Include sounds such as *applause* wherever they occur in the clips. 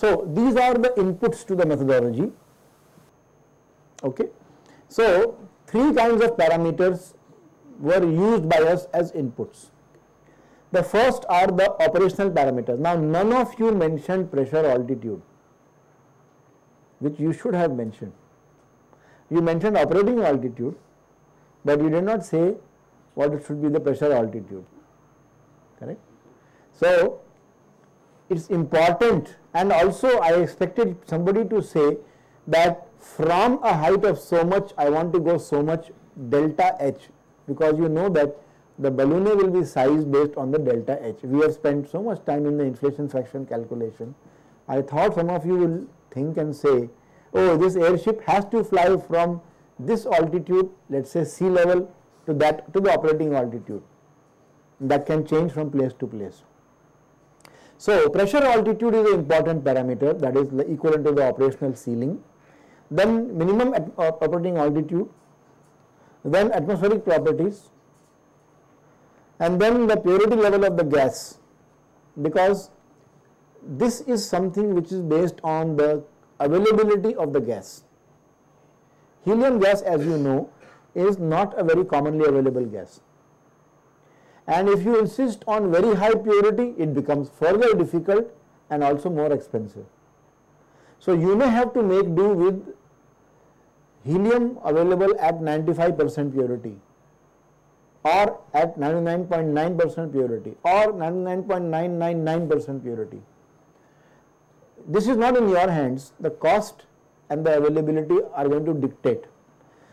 So, these are the inputs to the methodology. Okay. So, three kinds of parameters were used by us as inputs. The first are the operational parameters. Now, none of you mentioned pressure altitude, which you should have mentioned. You mentioned operating altitude, but you did not say what should be the pressure altitude. Correct? So, it is important and also I expected somebody to say that from a height of so much I want to go so much delta H because you know that the balloon will be sized based on the delta H. We have spent so much time in the inflation fraction calculation. I thought some of you will think and say, oh this airship has to fly from this altitude let us say sea level to that to the operating altitude that can change from place to place. So, pressure altitude is an important parameter that is equivalent to the operational ceiling. Then minimum uh, operating altitude, then atmospheric properties and then the purity level of the gas because this is something which is based on the availability of the gas. Helium gas as you know is not a very commonly available gas and if you insist on very high purity it becomes further difficult and also more expensive. So you may have to make do with helium available at 95 percent purity or at 99.9 percent purity or 99.999 percent purity. This is not in your hands, the cost and the availability are going to dictate.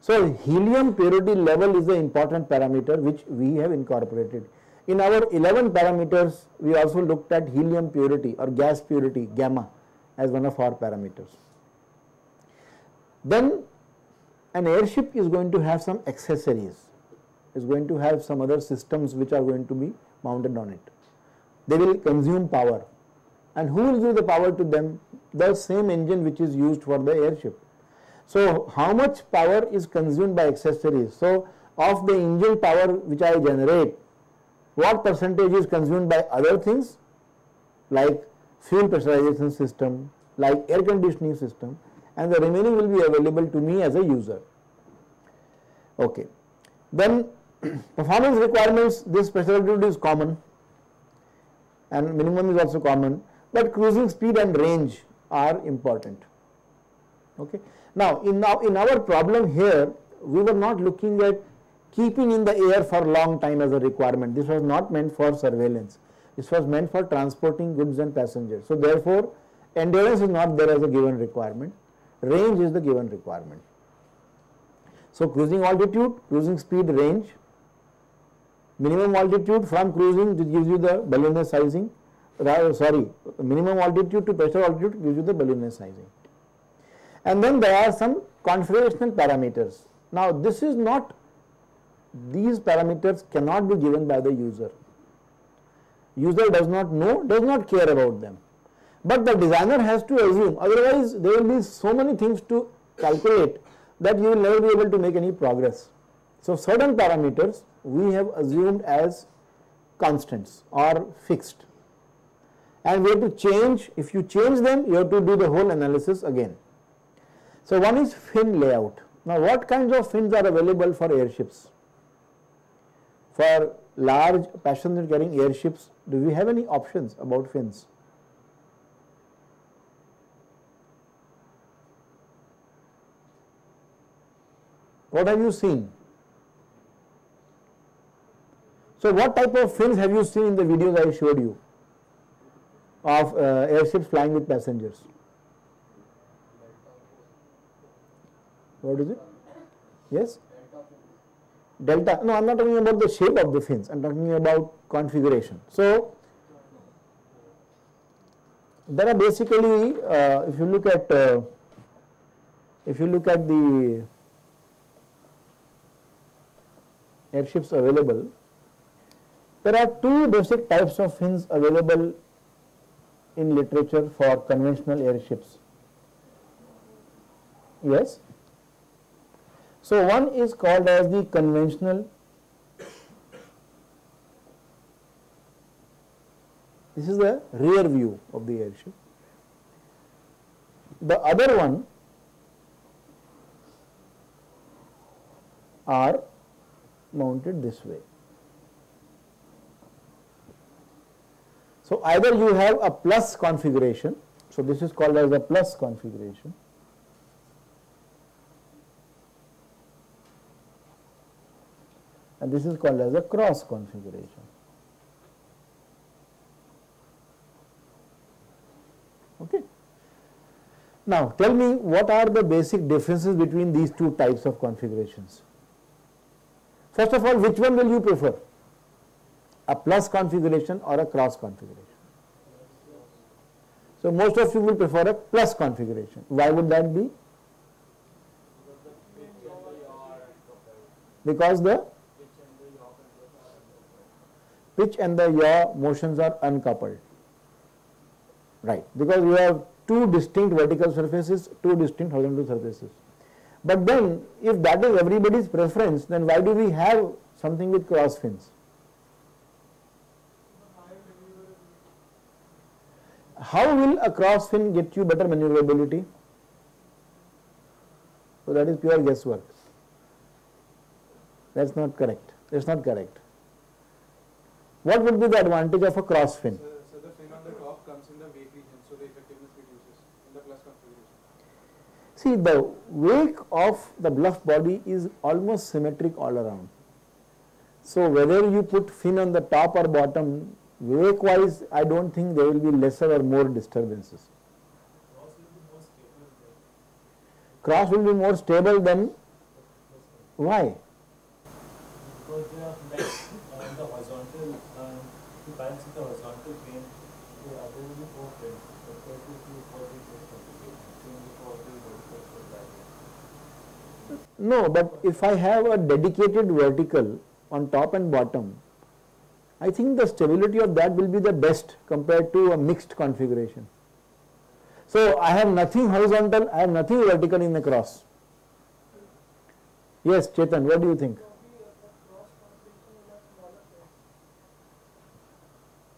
So, helium purity level is the important parameter which we have incorporated. In our 11 parameters, we also looked at helium purity or gas purity gamma as one of our parameters. Then an airship is going to have some accessories, is going to have some other systems which are going to be mounted on it. They will consume power and who will give the power to them? The same engine which is used for the airship. So, how much power is consumed by accessories? So, of the engine power which I generate, what percentage is consumed by other things like fuel pressurization system, like air conditioning system and the remaining will be available to me as a user. Okay. Then *clears throat* performance requirements, this pressure altitude is common and minimum is also common, but cruising speed and range are important. Okay. Now, in, now in our problem here, we were not looking at keeping in the air for long time as a requirement. This was not meant for surveillance. This was meant for transporting goods and passengers. So, therefore, endurance is not there as a given requirement. Range is the given requirement. So, cruising altitude, cruising speed range, minimum altitude from cruising gives you the balloon sizing, sorry, minimum altitude to pressure altitude gives you the balloon sizing and then there are some configurational parameters. Now this is not, these parameters cannot be given by the user. User does not know, does not care about them. But the designer has to assume, otherwise there will be so many things to calculate that you will never be able to make any progress. So certain parameters we have assumed as constants or fixed and we have to change, if you change them you have to do the whole analysis again. So, one is fin layout. Now, what kinds of fins are available for airships? For large passenger carrying airships, do we have any options about fins? What have you seen? So, what type of fins have you seen in the videos I showed you of uh, airships flying with passengers? What is it? Yes? Delta. No, I am not talking about the shape of the fins. I am talking about configuration. So, there are basically, uh, if you look at, uh, if you look at the airships available, there are two basic types of fins available in literature for conventional airships? Yes. So one is called as the conventional This is the rear view of the airship. The other one are mounted this way. So either you have a plus configuration, so this is called as a plus configuration. And this is called as a cross configuration. Okay. Now tell me what are the basic differences between these two types of configurations. First of all, which one will you prefer? A plus configuration or a cross configuration? So most of you will prefer a plus configuration. Why would that be? Because the pitch and the yaw motions are uncoupled. Right, because you have two distinct vertical surfaces, two distinct horizontal surfaces. But then, if that is everybody's preference, then why do we have something with cross fins? How will a cross fin get you better maneuverability? So that is pure guesswork. That's not correct. That's not correct. What would be the advantage of a cross fin? So, so the fin on the top comes in the wake region, so the effectiveness reduces in the plus configuration. See, the wake of the bluff body is almost symmetric all around. So, whether you put fin on the top or bottom, wake wise, I don't think there will be lesser or more disturbances. Cross will be more stable than why? Because they are like uh, the horizontal, uh, to balance the horizontal plane, the other will be four planes, compared to two for the first configuration, the vertical. No, but if I have a dedicated vertical on top and bottom, I think the stability of that will be the best compared to a mixed configuration. So I have nothing horizontal, I have nothing vertical in the cross. Yes, Chetan, what do you think?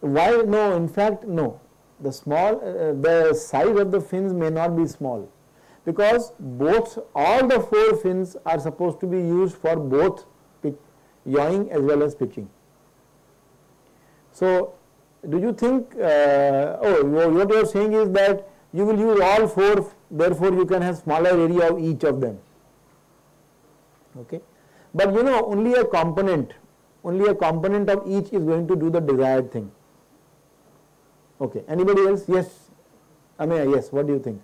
Why no? In fact, no. The small, uh, the size of the fins may not be small because both, all the four fins are supposed to be used for both yawing as well as pitching. So, do you think, uh, oh, what you are saying is that you will use all four, therefore you can have smaller area of each of them. Okay. But you know, only a component, only a component of each is going to do the desired thing. Okay. Anybody else? Yes. Ameya, yes. What do you think?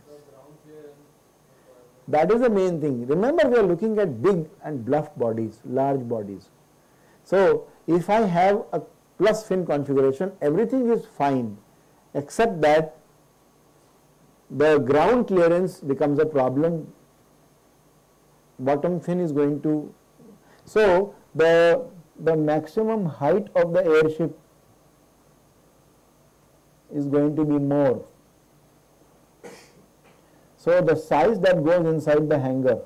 That is the main thing. Remember, we are looking at big and bluff bodies, large bodies. So, if I have a plus fin configuration, everything is fine except that the ground clearance becomes a problem. Bottom fin is going to. So, the, the maximum height of the airship is going to be more. So, the size that goes inside the hangar.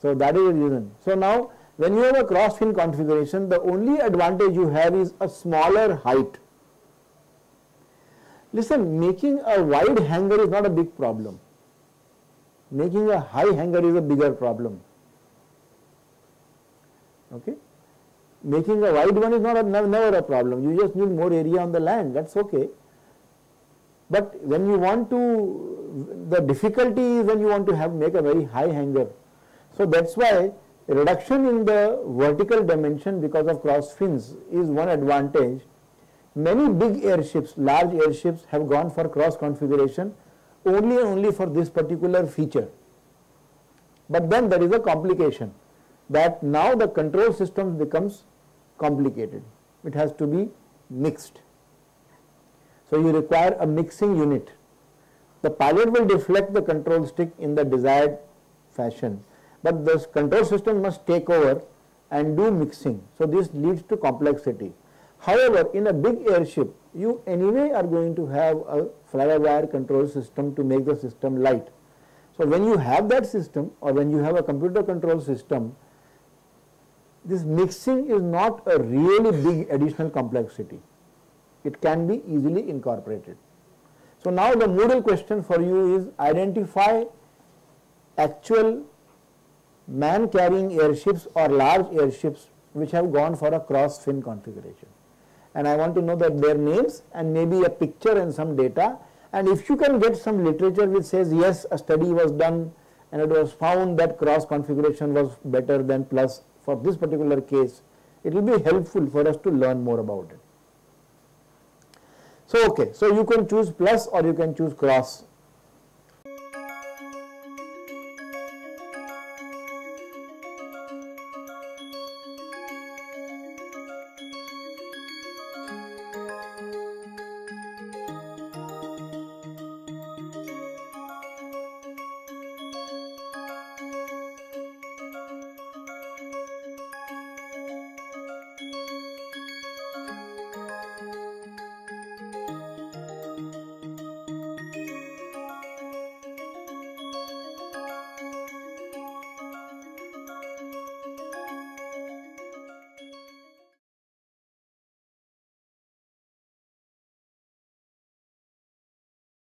So, that is the reason. So, now when you have a cross fin configuration, the only advantage you have is a smaller height. Listen, making a wide hangar is not a big problem. Making a high hangar is a bigger problem. Okay? Making a wide one is not a, never a problem. You just need more area on the land. That's okay. But when you want to, the difficulty is when you want to have make a very high hangar. So that's why reduction in the vertical dimension because of cross fins is one advantage. Many big airships, large airships have gone for cross configuration only and only for this particular feature. But then there is a complication that now the control system becomes complicated. It has to be mixed. So you require a mixing unit. The pilot will deflect the control stick in the desired fashion, but the control system must take over and do mixing. So this leads to complexity. However, in a big airship, you anyway are going to have a fly-by-wire control system to make the system light. So when you have that system or when you have a computer control system, this mixing is not a really big additional complexity. It can be easily incorporated. So now the Moodle question for you is identify actual man carrying airships or large airships which have gone for a cross fin configuration. And I want to know that their names and maybe a picture and some data and if you can get some literature which says yes a study was done and it was found that cross configuration was better than plus for this particular case, it will be helpful for us to learn more about it. So, okay, so you can choose plus or you can choose cross